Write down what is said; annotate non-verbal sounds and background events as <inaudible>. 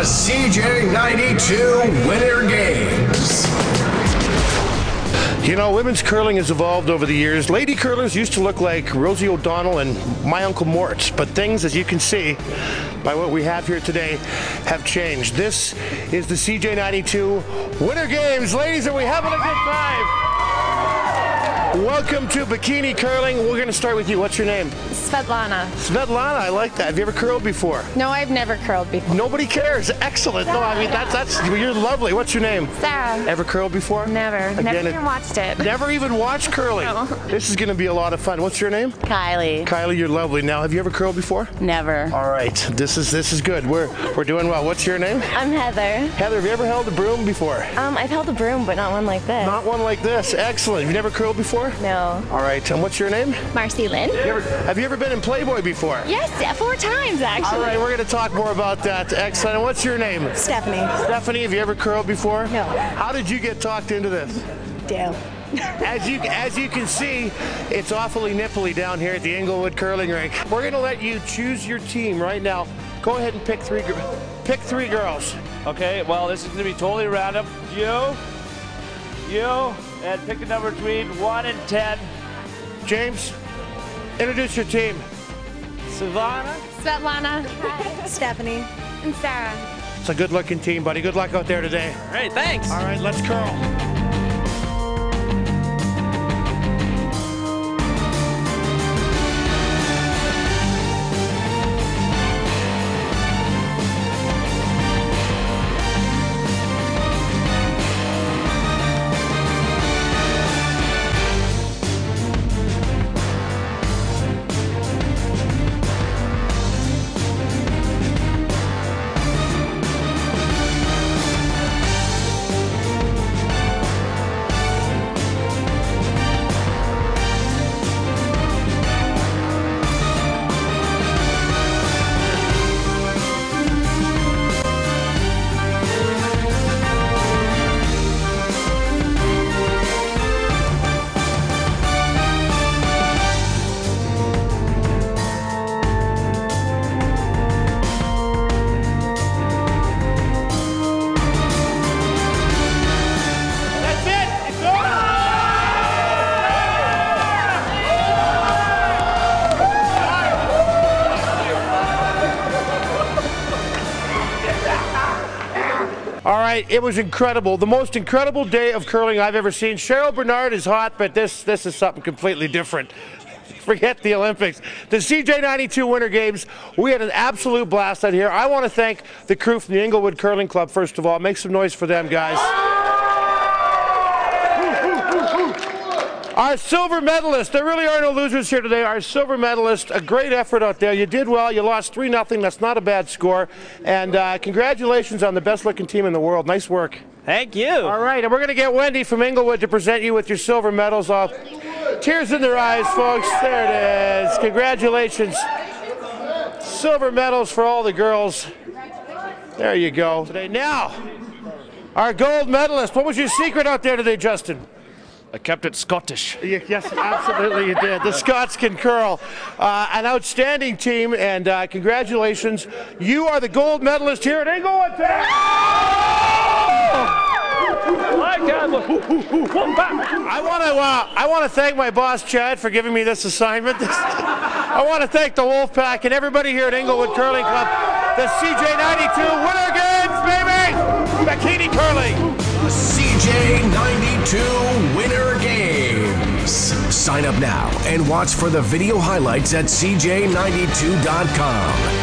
The CJ92 Winter Games. You know, women's curling has evolved over the years. Lady curlers used to look like Rosie O'Donnell and my Uncle Mort, but things, as you can see by what we have here today, have changed. This is the CJ92 Winter Games. Ladies, are we having a good time? Welcome to Bikini Curling. We're going to start with you. What's your name? Svetlana. Svetlana, I like that. Have you ever curled before? No, I've never curled before. Nobody cares. Excellent. No, I mean that's that's you're lovely. What's your name? Sarah. Ever curled before? Never. Again, never even watched it. Never even watched curling. No. This is going to be a lot of fun. What's your name? Kylie. Kylie, you're lovely. Now, have you ever curled before? Never. All right. This is this is good. We're we're doing well. What's your name? I'm Heather. Heather, have you ever held a broom before? Um, I've held a broom, but not one like this. Not one like this. Excellent. Have you never curled before? No. All right. And what's your name? Marcy Lynn? You ever- have you ever been in Playboy before? Yes, four times actually. All right, we're going to talk more about that. Excellent. And what's your name? Stephanie. Stephanie, have you ever curled before? No. How did you get talked into this? Dale. As you as you can see, it's awfully nipply down here at the Inglewood Curling Rink. We're gonna let you choose your team right now. Go ahead and pick three. gir- Pick three girls. Okay, well, this is going to be totally random. You, you, and pick a number between 1 and 10. James, introduce your team. Savannah? Svetlana. Stephanie. and Sarah. It's a good-looking team, buddy. Good luck out there today. Great, thanks. All right, let's curl. All right, it was incredible. The most incredible day of curling I've ever seen. Cheryl Bernard is hot, but this this is something completely different. <laughs> Forget the Olympics. The CJ92 Winter Games, we had an absolute blast out here. I want to thank the crew from the Inglewood Curling Club, first of all. Make some noise for them, guys. Our silver medalist, there really are no losers here today. Our silver medalist, a great effort out there. You did well. You lost 3 0. That's not a bad score. And uh, congratulations on the best looking team in the world. Nice work. Thank you. All right, and we're going to get Wendy from Inglewood to present you with your silver medals. Off. tears in their eyes, folks. There it is. Congratulations. Silver medals for all the girls. There you go. Today, now, our gold medalist. What was your secret out there today, Justin? I kept it Scottish. Yes, absolutely you did. The Scots can curl. Uh, an outstanding team, and uh, congratulations. You are the gold medalist here at Inglewood today. I want to uh, I want to thank my boss Chad for giving me this assignment. <laughs> I want to thank the Wolfpack and everybody here at Inglewood Curling Club. The CJ92 Winter Games, baby! Bikini curling. The CJ92 Winter Games. Sign up now and watch for the video highlights at CJ92.com.